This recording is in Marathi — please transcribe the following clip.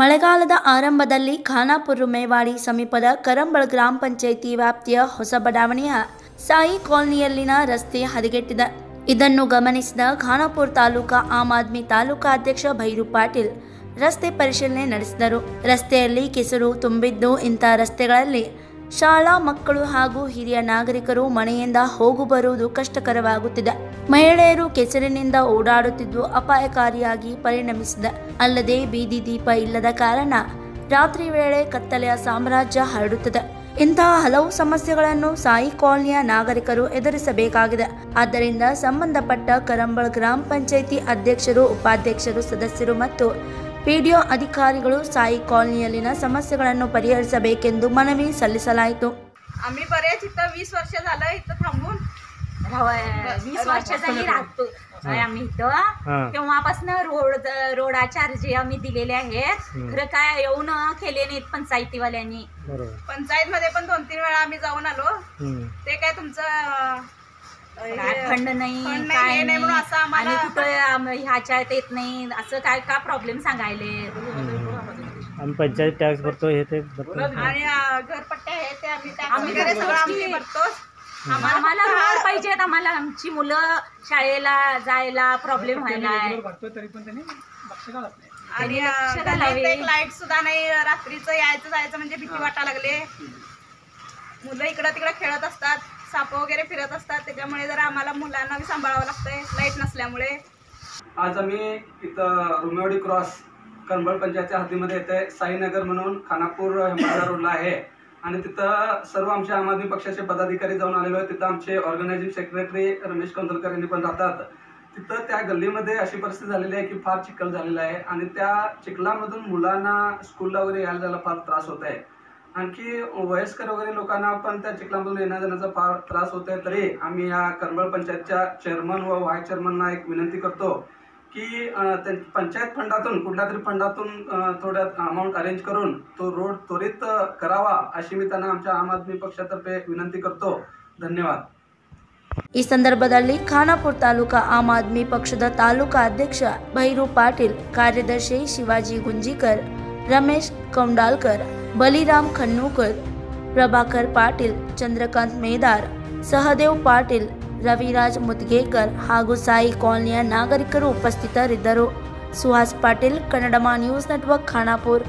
ಮಳೆಗಾಲದ ಆರಂಭದಲ್ಲಿ ಖಾನಾಪುರ ಮೇವಾಡಿ ಸಮೀಪದ ಕರಂಬಳ ಗ್ರಾಮ ಪಂಚಾಯಿತಿ ವ್ಯಾಪ್ತಿಯ ಹೊಸ ಬಡಾವಣೆಯ ಸಾಯಿ ಕಾಲೋನಿಯಲ್ಲಿನ ರಸ್ತೆ ಹದಗೆಟ್ಟಿದೆ. ಇದನ್ನು ಗಮನಿಸಿದ ಖಾನಾಪುರ ತಾಲೂಕಾ ಆಮ್ ಆದ್ಮಿ ತಾಲೂಕಾ ಅಧ್ಯಕ್ಷ ಭೈರು ಪಾಟೀಲ್ ರಸ್ತೆ ಪರಿಶೀಲನೆ ನಡೆಸಿದರು. ರಸ್ತೆಯಲ್ಲಿ ಕೆಸರು ತುಂಬಿದ್ದು ಇಂಥ ರಸ್ತೆಗಳಲ್ಲಿ ಶಾಲಾ ಮಕ್ಕಳು ಹಾಗೂ ಹಿರಿಯ ನಾಗರಿಕರು ಮನೆಯಿಂದ ಹೋಗು ಬರುವುದು ಕಷ್ಟಕರವಾಗುತ್ತಿದೆ. ಮಹಿಳೆಯರು ಕೆಸರಿನಿಂದ ಓಡಾಡುತ್ತಿದ್ದು ಅಪಾಯಕಾರಿಯಾಗಿ ಪರಿಣಮಿಸಿದೆ. ಅಲ್ಲದೆ ಬೀದಿ ದೀಪ ಇಲ್ಲದ ಕಾರಣ ರಾತ್ರಿ ವೇಳೆ ಕತ್ತಲೆಯ ಸಾಮ್ರಾಜ್ಯ ಹರಡುತ್ತದೆ. ಇಂತಹ ಹಲವು ಸಮಸ್ಯೆಗಳನ್ನು ಸಾಯಿ ಕಾಲನಿಯ ನಾಗರಿಕರು ಎದುರಿಸಬೇಕಾಗಿದೆ. ಆದ್ದರಿಂದ ಸಂಬಂಧಪಟ್ಟ ಕರಂಬಳ ಗ್ರಾಮ ಪಂಚಾಯಿತಿ ಅಧ್ಯಕ್ಷರು, ಉಪಾಧ್ಯಕ್ಷರು, ಸದಸ್ಯರು ಮತ್ತು ಪಿಡಿಒ ಅಧಿಕಾರಿಗಳು ಸಾಯಿ ಕಾಲನಿಯಲ್ಲಿನ ಸಮಸ್ಯೆಗಳನ್ನು ಪರಿಹರಿಸಬೇಕೆಂದು ಮನವಿ ಸಲ್ಲಿಸಲಾಯಿತು आम्ही बरेच इथं वीस वर्ष झालं इथं थांबून वीस वर्ष झाली राहतो आम्ही इथं हा. तेव्हापासून रोड रोडाच्या अर्जी आम्ही दिलेले आहेत खरं काय येऊन केले नाहीत पंचायतीवाल्यांनी बरोबर पंचायत मध्ये पण दोन तीन वेळा आम्ही जाऊन आलो हम्म. ते काय तुमचं अं, काय फंड नाही काय नाही म्हणून असं नाही आम्हाला- आणि कुठं आम- ह्याच्यात येत नाही. असं काय का प्रॉब्लेम सांगायले? आम्ही पंचायत टॅक्स भरतो हे ते भरतो. आणि अं, घरपट्ट्या हे ते आम्ही tax आम्ही वगैरे भरतोच सगळं आम्ही की. भरतोच. आम्हाला रोड पाहिजेत आम्हाला आमची मुलं शाळेला जायला प्रॉब्लेम व्हायला आणि लक्ष घालावे. एक लाइट सुद्धा नाही रात्रीचं यायचं जायचं म्हणजे भीती वाटायला लागले. मुलं इकडं तिकडं खेळत असतात. साप वगैरे फिरत असतात त्याच्यामुळे जरा आम्हाला मुलांना बी सांभाळावं लागतंय लाइट नसल्यामुळे. आज आम्ही इथं रुमेवाडी क्रॉस कनबळ पंचायतच्या हद्दीमध्ये येते साईनगर म्हणून खानापूर हिमालय रोडला आहे. आणि तिथं सर्व आमच्या आम आदमी पक्षाचे पदाधिकारी जाऊन आलेलो आहेत. तिथं आमचे ऑर्गनायझिंग सेक्रेटरी रमेश कंदलकर यांनी पण राहतात. तिथं त्या गल्लीमध्ये अशी परिस्थिती झालेली आहे की फार चिखल झालेला आहे. आणि त्या चिखलामधून मुलांना स्कूलला वगैरे यायला जायला फार त्रास होत आहे. आणखी वयस्कर वगैरे लोकांना पण त्या चिखलामधून येण्या जाण्याचा फार त्रास होत आहे तरी आम्ही या करमळ पंचायतच्या चेअरमन व व्हाईस चेअरमनना एक विनंती करतो की अं, त्या पंचायत फंडातून कुठल्या तरी फंडातून अं, थोड्या अमाऊंट अरेंज करून तो रोड त्वरित अं, करावा अशी मी त्यांना आमच्या आम आदमी पक्षातर्फे विनंती करतो धन्यवाद ಈ ಸಂದರ್ಭದಲ್ಲಿ ಖಾನಾಪುರ ತಾಲೂಕಾ ಆಮ್ ಆದ್ಮಿ ಪಕ್ಷದ ತಾಲೂಕಾ ಅಧ್ಯಕ್ಷ ಭೈರು ಪಾಟೀಲ್ ಕಾರ್ಯದರ್ಶಿ ಶಿವಾಜಿ ಗುಂಜಿಕರ್ ರಮೇಶ್ ಕೌಂಡಾಲ್ಕರ್ ಬಲಿರಾಮ್ ಖನ್ನೂಕರ್ ಪ್ರಭಾಕರ್ ಪಾಟೀಲ್ ಚಂದ್ರಕಾಂತ್ ಮೇದಾರ್ ಸಹದೇವ್ ಪಾಟೀಲ್ ರವಿರಾಜ್ ಮುದ್ಗೇಕರ್ ಹಾಗೂ ಸಾಯಿ ಕಾಲನಿಯ ನಾಗರಿಕರು ಉಪಸ್ಥಿತರಿದ್ದರು ಸುಹಾಸ್ ಪಾಟೀಲ್ ಕನ್ನಡಮ ನ್ಯೂಸ್ ನೆಟ್ವರ್ಕ್ ಖಾನಾಪುರ್